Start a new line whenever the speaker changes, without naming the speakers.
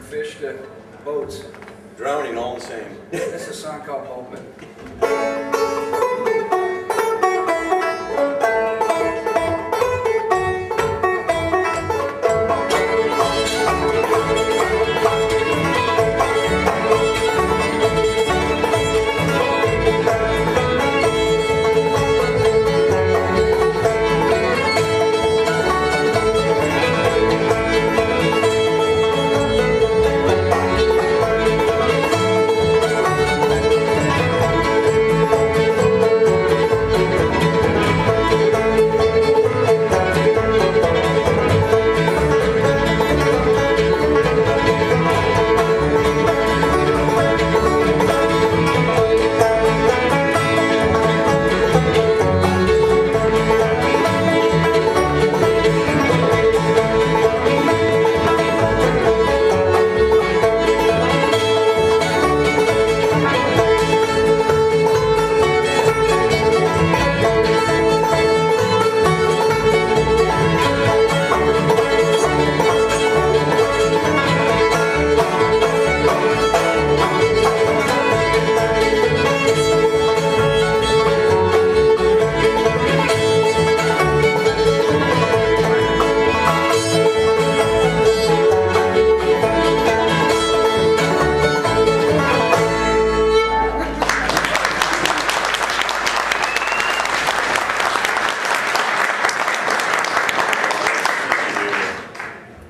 fish to boats.
Drowning all the same.
This is a song called Boatman.